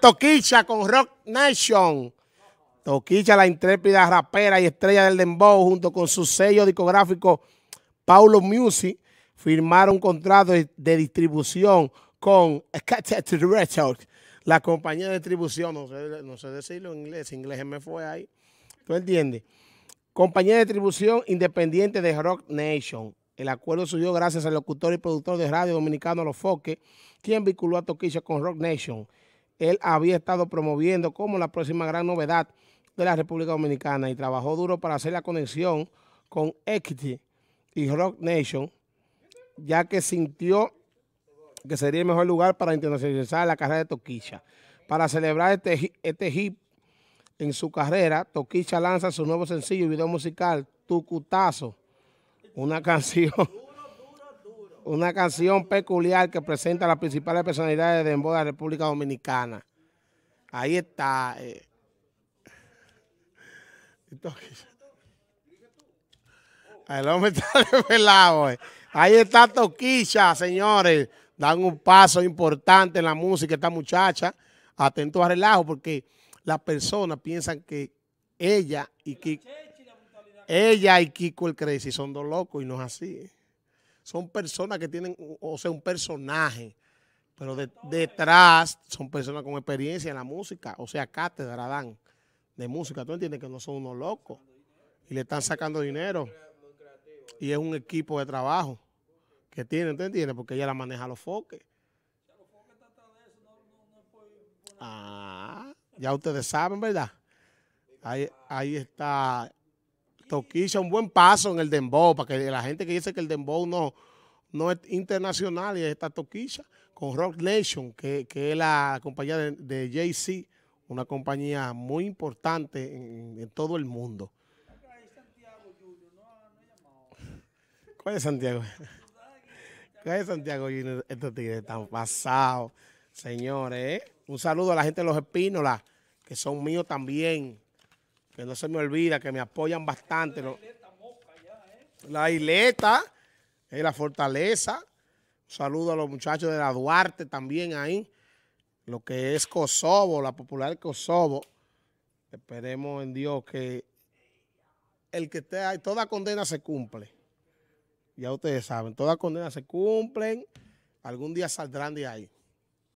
Toquicha con Rock Nation. Toquicha, la intrépida rapera y estrella del dembow, junto con su sello discográfico Paulo Music, firmaron un contrato de, distribución con la compañía de distribución, no sé, no sé decirlo en inglés, en inglés me fue ahí, ¿tú entiendes? Compañía de distribución independiente de Rock Nation. El acuerdo subió gracias al locutor y productor de radio dominicano Los Foques, quien vinculó a Toquicha con Rock Nation él había estado promoviendo como la próxima gran novedad de la República Dominicana y trabajó duro para hacer la conexión con Equity y Rock Nation, ya que sintió que sería el mejor lugar para internacionalizar la carrera de Toquicha. Para celebrar este, este hit en su carrera, Toquicha lanza su nuevo sencillo y video musical, Tucutazo, una canción una canción peculiar que presenta las principales personalidades de Dembow de la República Dominicana. Ahí está. Eh. El hombre está. Eh. Ahí está Toquisha, señores. Dan un paso importante en la música esta muchacha. Atento a relajo porque las personas piensan que ella y Kiko, ella y Kiko el Crazy son dos locos y no es así. Eh son personas que tienen, o sea, un personaje, pero detrás son personas con experiencia en la música, o sea, cátedra dan de música. ¿Tú entiendes que no son unos locos? Y le están sacando dinero. Y es un equipo de trabajo que tienen, ¿tú entiendes? Porque ella la maneja a los foques. Ah, ya ustedes saben, ¿verdad? Ahí, ahí está Toquilla, un buen paso en el dembow, para que la gente que dice que el dembow no, no es internacional y está Toquilla, con Rock Nation, que, es la compañía de, Jay-Z, una compañía muy importante en, todo el mundo. ¿Cuál es Santiago? ¿Cuál es Santiago Junior? Estos tigres están pasados. Señores, un saludo a la gente de Los Espínolas, que son míos también que no se me olvida, que me apoyan bastante. La isleta, es la fortaleza. Un saludo a los muchachos de la Duarte también ahí. Lo que es Kosovo, la popular Kosovo. Esperemos en Dios que el que esté ahí, toda condena se cumple. Ya ustedes saben, todas condenas se cumplen. Algún día saldrán de ahí.